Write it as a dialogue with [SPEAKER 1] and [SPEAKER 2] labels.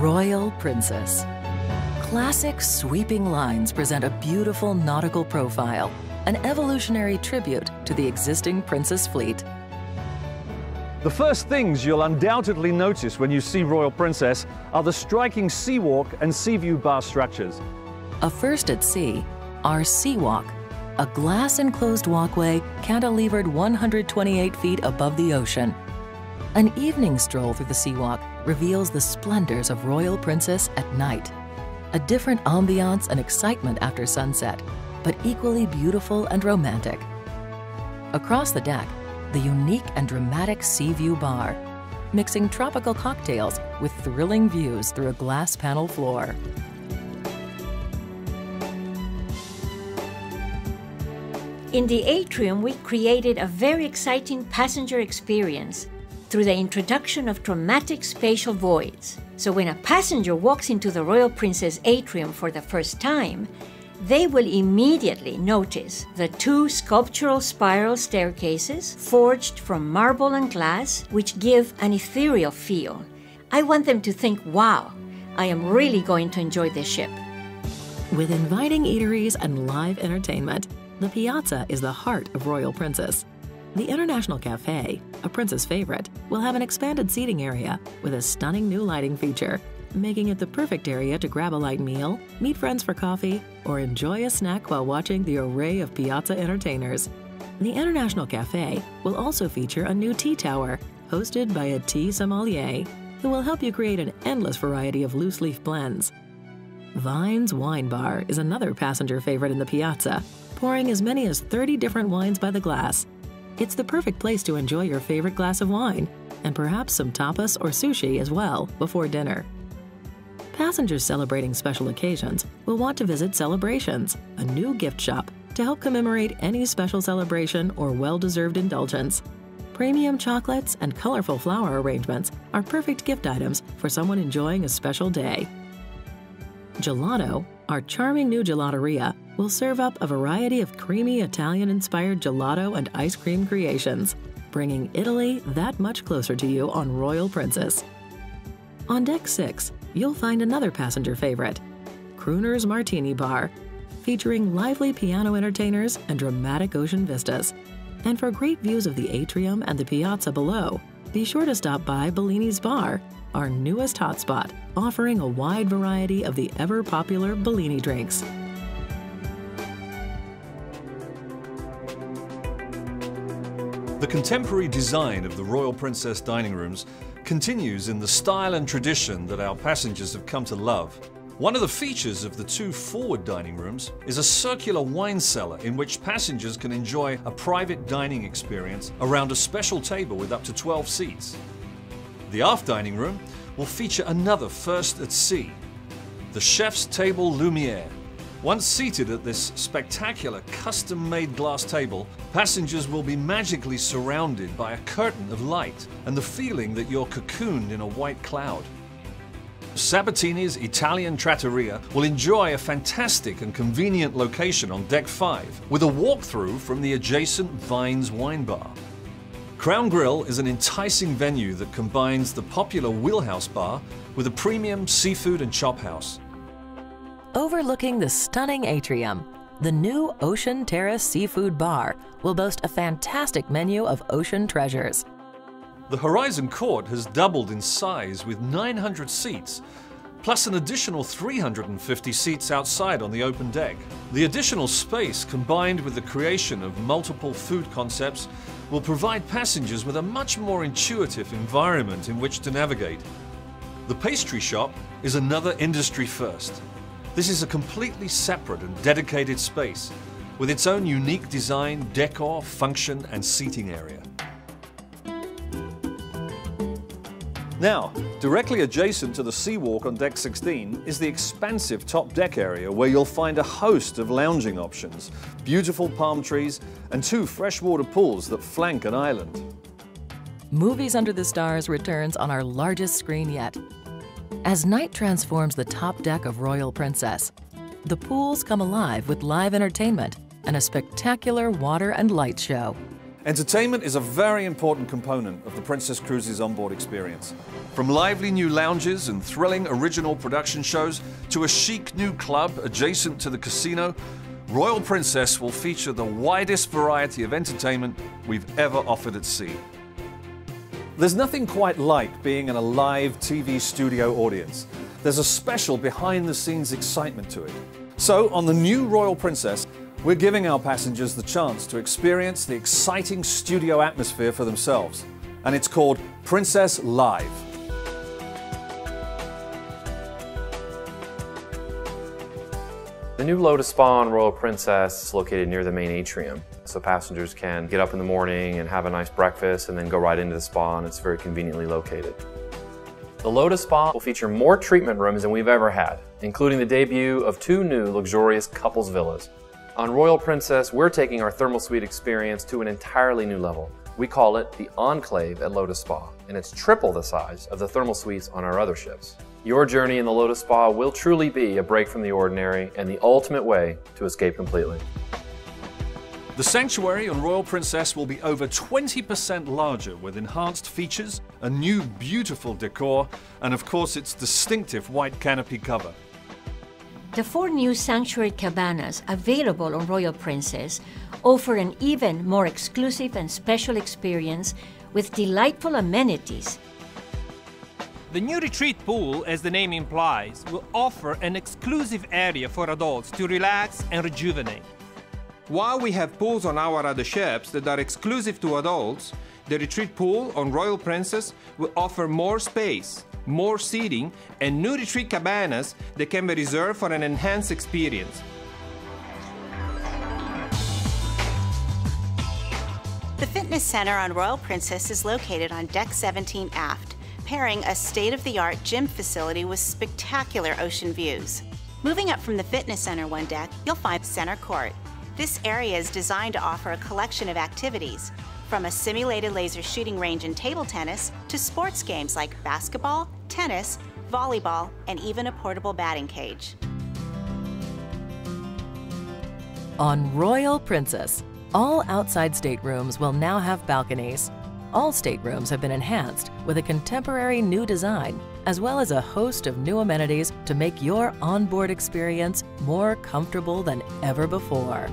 [SPEAKER 1] Royal Princess. Classic sweeping lines present a beautiful nautical profile, an evolutionary tribute to the existing Princess fleet.
[SPEAKER 2] The first things you'll undoubtedly notice when you see Royal Princess are the striking Seawalk and Seaview bar structures.
[SPEAKER 1] A first at sea, our Seawalk, a glass enclosed walkway cantilevered 128 feet above the ocean. An evening stroll through the Seawalk reveals the splendors of Royal Princess at night. A different ambiance and excitement after sunset, but equally beautiful and romantic. Across the deck, the unique and dramatic Sea View Bar, mixing tropical cocktails with thrilling views through a glass panel floor.
[SPEAKER 3] In the atrium, we created a very exciting passenger experience through the introduction of dramatic spatial voids. So when a passenger walks into the Royal Princess atrium for the first time, they will immediately notice the two sculptural spiral staircases forged from marble and glass, which give an ethereal feel. I want them to think, wow, I am really going to enjoy this ship.
[SPEAKER 1] With inviting eateries and live entertainment, the Piazza is the heart of Royal Princess. The International Cafe, a Princess favorite, will have an expanded seating area with a stunning new lighting feature making it the perfect area to grab a light meal, meet friends for coffee, or enjoy a snack while watching the array of piazza entertainers. The International Cafe will also feature a new tea tower, hosted by a tea sommelier, who will help you create an endless variety of loose leaf blends. Vines Wine Bar is another passenger favorite in the piazza, pouring as many as 30 different wines by the glass. It's the perfect place to enjoy your favorite glass of wine, and perhaps some tapas or sushi as well before dinner. Passengers celebrating special occasions will want to visit Celebrations, a new gift shop to help commemorate any special celebration or well deserved indulgence. Premium chocolates and colorful flower arrangements are perfect gift items for someone enjoying a special day. Gelato, our charming new gelateria, will serve up a variety of creamy Italian inspired gelato and ice cream creations, bringing Italy that much closer to you on Royal Princess. On Deck 6, you'll find another passenger favorite, Crooner's Martini Bar, featuring lively piano entertainers and dramatic ocean vistas. And for great views of the atrium and the piazza below, be sure to stop by Bellini's Bar, our newest hotspot, offering a wide variety of the ever popular Bellini drinks.
[SPEAKER 2] The contemporary design of the Royal Princess dining rooms continues in the style and tradition that our passengers have come to love. One of the features of the two forward dining rooms is a circular wine cellar in which passengers can enjoy a private dining experience around a special table with up to 12 seats. The aft dining room will feature another first at sea, the Chef's Table Lumiere, once seated at this spectacular custom-made glass table, passengers will be magically surrounded by a curtain of light and the feeling that you're cocooned in a white cloud. Sabatini's Italian Trattoria will enjoy a fantastic and convenient location on Deck 5 with a walkthrough from the adjacent Vines Wine Bar. Crown Grill is an enticing venue that combines the popular Wheelhouse Bar with a premium seafood and chop house.
[SPEAKER 1] Overlooking the stunning atrium, the new Ocean Terrace Seafood Bar will boast a fantastic menu of ocean treasures.
[SPEAKER 2] The Horizon Court has doubled in size with 900 seats, plus an additional 350 seats outside on the open deck. The additional space, combined with the creation of multiple food concepts, will provide passengers with a much more intuitive environment in which to navigate. The pastry shop is another industry first. This is a completely separate and dedicated space with its own unique design, decor, function and seating area. Now, directly adjacent to the Seawalk on Deck 16 is the expansive top deck area where you'll find a host of lounging options, beautiful palm trees and two freshwater pools that flank an island.
[SPEAKER 1] Movies Under the Stars returns on our largest screen yet, as night transforms the top deck of Royal Princess, the pools come alive with live entertainment and a spectacular water and light show.
[SPEAKER 2] Entertainment is a very important component of the Princess Cruises onboard experience. From lively new lounges and thrilling original production shows to a chic new club adjacent to the casino, Royal Princess will feature the widest variety of entertainment we've ever offered at sea. There's nothing quite like being in a live TV studio audience. There's a special behind the scenes excitement to it. So, on the new Royal Princess, we're giving our passengers the chance to experience the exciting studio atmosphere for themselves. And it's called Princess Live.
[SPEAKER 4] The new Lotus Spa on Royal Princess is located near the main atrium, so passengers can get up in the morning and have a nice breakfast and then go right into the spa and it's very conveniently located. The Lotus Spa will feature more treatment rooms than we've ever had, including the debut of two new luxurious couples villas. On Royal Princess, we're taking our thermal suite experience to an entirely new level. We call it the Enclave at Lotus Spa, and it's triple the size of the thermal suites on our other ships. Your journey in the Lotus Spa will truly be a break from the ordinary and the ultimate way to escape completely.
[SPEAKER 2] The sanctuary on Royal Princess will be over 20% larger with enhanced features, a new beautiful decor, and of course its distinctive white canopy cover.
[SPEAKER 3] The four new sanctuary cabanas available on Royal Princess offer an even more exclusive and special experience with delightful amenities
[SPEAKER 5] the new retreat pool, as the name implies, will offer an exclusive area for adults to relax and rejuvenate. While we have pools on our other ships that are exclusive to adults, the retreat pool on Royal Princess will offer more space, more seating, and new retreat cabanas that can be reserved for an enhanced experience.
[SPEAKER 6] The fitness center on Royal Princess is located on deck 17 aft pairing a state-of-the-art gym facility with spectacular ocean views. Moving up from the fitness center one deck, you'll find Center Court. This area is designed to offer a collection of activities, from a simulated laser shooting range and table tennis to sports games like basketball, tennis, volleyball, and even a portable batting cage.
[SPEAKER 1] On Royal Princess, all outside staterooms will now have balconies. All staterooms have been enhanced with a contemporary new design, as well as a host of new amenities to make your onboard experience more comfortable than ever before.